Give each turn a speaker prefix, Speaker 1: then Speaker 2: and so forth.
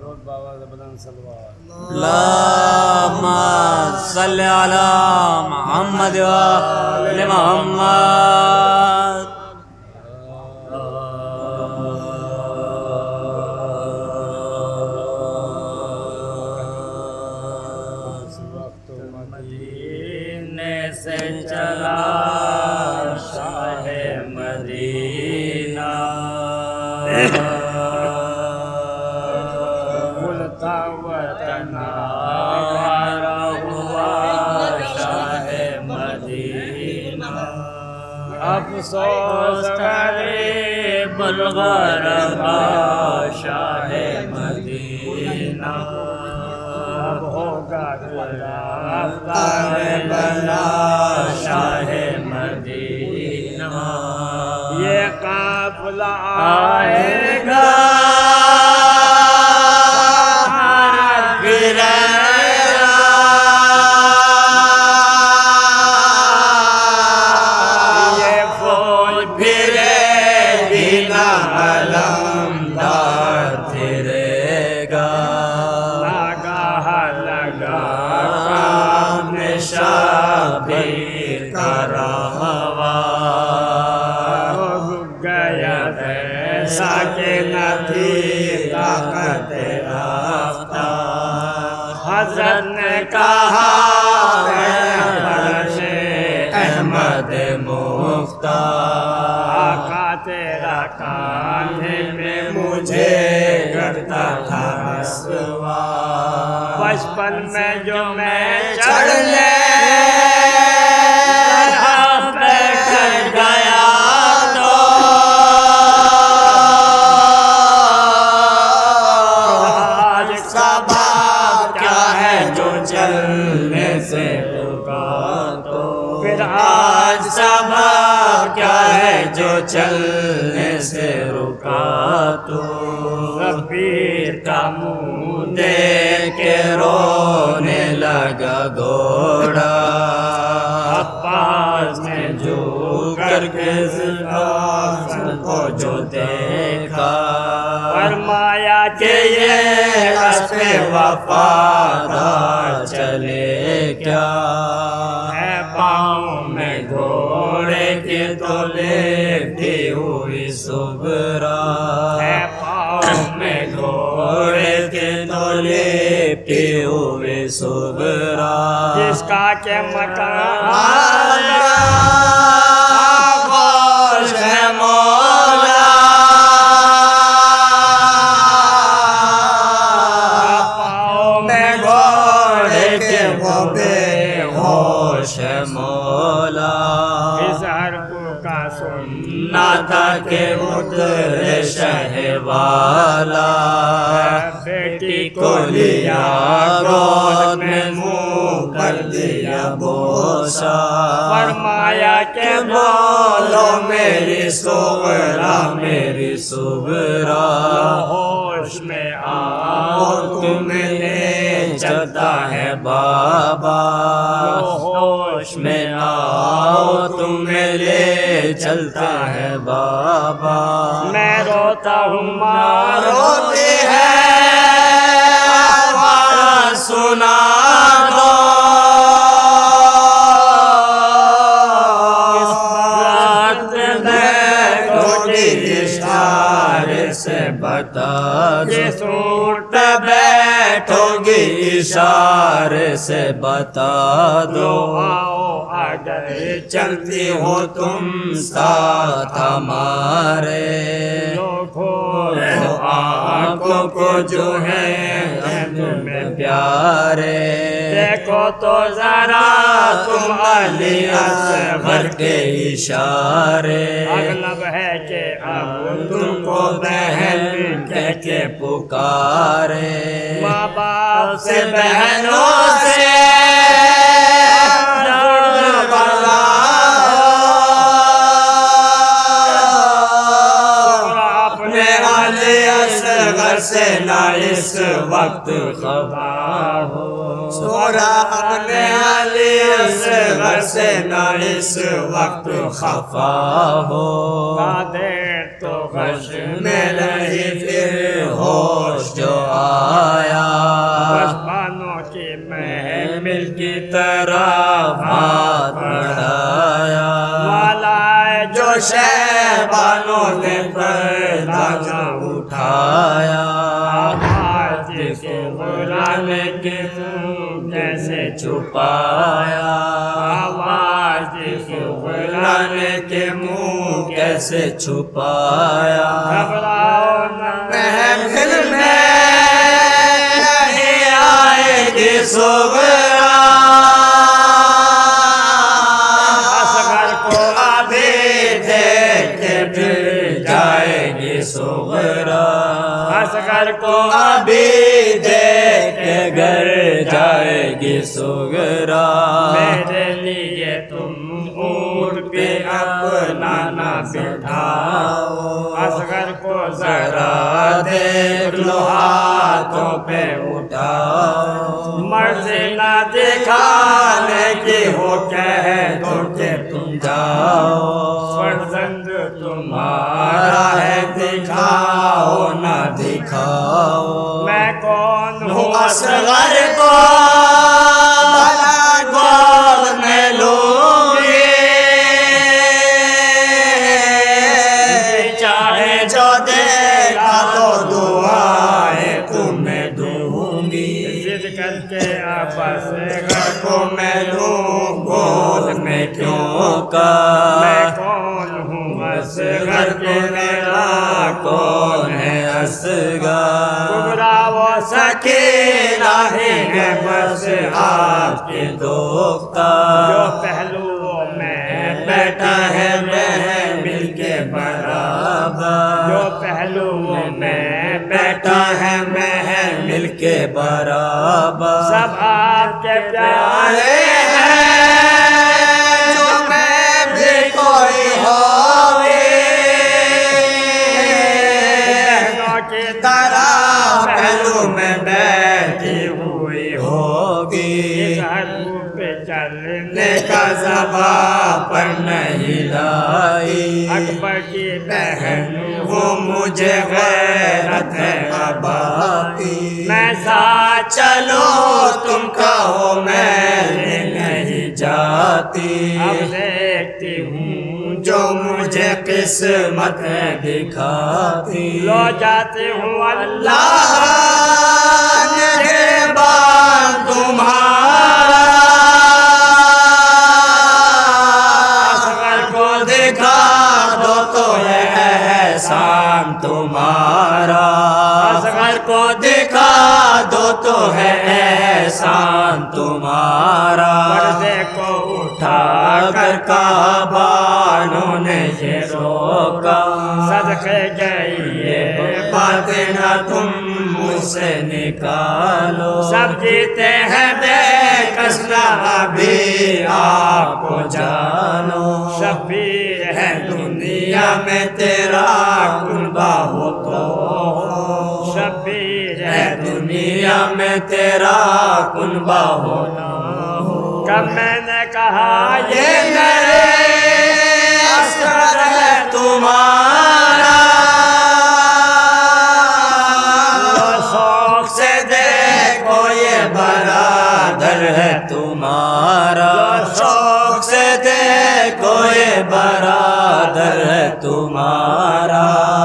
Speaker 1: बाबा से बुलंद सलवार
Speaker 2: अल्लाहुम्मा सल्लि अला मुहम्मद व आले मुहम्मद
Speaker 1: इस वतन
Speaker 2: शाह मदीना।
Speaker 1: अफसोस करे
Speaker 2: बुलगरबा शाह मदीना।
Speaker 1: अब होगा
Speaker 2: बला शाह मदीना।
Speaker 1: ये काफिला
Speaker 2: आएगा
Speaker 1: गया के हज़रत ने कहा
Speaker 2: अहमद मुख्तार
Speaker 1: आका तेरा
Speaker 2: मुझे करता था
Speaker 1: बचपन में जो मैं
Speaker 2: चढ़ ले चलने से रुका तो।
Speaker 1: रबीर का मुँह
Speaker 2: दे के रोने लगा घोड़ा।
Speaker 1: अब्बास में जो
Speaker 2: करके को जो देखा।
Speaker 1: फरमाया
Speaker 2: के ये हँसते के
Speaker 1: मकान
Speaker 2: खामोश है मौला।
Speaker 1: इस का सुन
Speaker 2: ना था के उतरे शहवाला
Speaker 1: बेटी
Speaker 2: को लिया गोद में मुँह कर दिया बोसा।
Speaker 1: फरमाया के
Speaker 2: बोलो मेरी सुबरा मेरी सुबरा
Speaker 1: होश में आओ
Speaker 2: और तुम्हें चलता है बाबा। चलता है बाबा।
Speaker 1: मैं रोता हूँ मारो
Speaker 2: रोती है सुना दो।
Speaker 1: इस बात में
Speaker 2: थोड़ी इशारे से बता दो बैठोगी इशारे से बता दो।
Speaker 1: आओ अगर
Speaker 2: चलते हो तुम साथ हमारे। आँखों आँखों को जो है तुम्हें प्यारे।
Speaker 1: देखो तो जरा
Speaker 2: तुम अली असगर के इशारे।
Speaker 1: अगलब है कि अब
Speaker 2: तुमको बहन कह के पुकारे।
Speaker 1: माँ बाप
Speaker 2: से बहनों से अपने से ना इस वक्त खबा। हो सोरा अपने अली से न इस वक्त खफा हो
Speaker 1: तो गश
Speaker 2: में रही फिर होश जो आया
Speaker 1: बसमानों की महमिल
Speaker 2: मिल की तरह हाथ बढ़ाया
Speaker 1: वालाए जो
Speaker 2: शहबानों ने पर्दा उठाया। छुपाया
Speaker 1: आवाज़ के
Speaker 2: मुँह कैसे छुपाया। महफिल में आएगी सुगरा
Speaker 1: असगर को
Speaker 2: अभी देख के फिर जाएगी सुगरा
Speaker 1: असगर को
Speaker 2: अभी देख के घर जाएगी सुगरा।
Speaker 1: मेरे लिए तुम ऊट पे अपना ना बिठाओ। असगर को जरा
Speaker 2: देख लो, हाथों पे उठाओ।
Speaker 1: मर्ज़ी
Speaker 2: मेरा कौन है
Speaker 1: कुबरा वो
Speaker 2: सकीना ही है बस आपके दोस्ता
Speaker 1: जो पहलुओं में
Speaker 2: बैठा है मैं मिल के बराबर।
Speaker 1: जो पहलुओं में
Speaker 2: बैठा है मैं मिल के बराबर।
Speaker 1: सब आपके प्यारे
Speaker 2: बैठी हुई होगी।
Speaker 1: पे चलने
Speaker 2: का जबा पर नहीं लाई।
Speaker 1: अकबर की बहन
Speaker 2: वो मुझे गैरत है अबाती
Speaker 1: मैं साथ
Speaker 2: चलो तुम कहो मैं नहीं जाती।
Speaker 1: अब देखती हूँ
Speaker 2: जो मुझे किस्मत दिखाती।
Speaker 1: लो जाती हूँ अल्लाह।
Speaker 2: तुम्हारा
Speaker 1: असगर
Speaker 2: को दिखा दो तो है एहसान तुम्हारा। तो
Speaker 1: को उठा
Speaker 2: कर काबानों ने ये रोका।
Speaker 1: सदके गई
Speaker 2: ये ना तुम मुझसे निकालो।
Speaker 1: सब जीते हैं
Speaker 2: बेकस ना अभी आपको जानो।
Speaker 1: शबीर है
Speaker 2: है दुनिया में तेरा कुनबा हो तो।
Speaker 1: शबीर
Speaker 2: है
Speaker 1: है
Speaker 2: दुनिया में तेरा कुनबा हो
Speaker 1: कब मैंने कहा
Speaker 2: ये
Speaker 1: ये
Speaker 2: मेरे असर है तुम्हारा तुम्हारा शौक से देखो ये बरादर है तुम्हारा।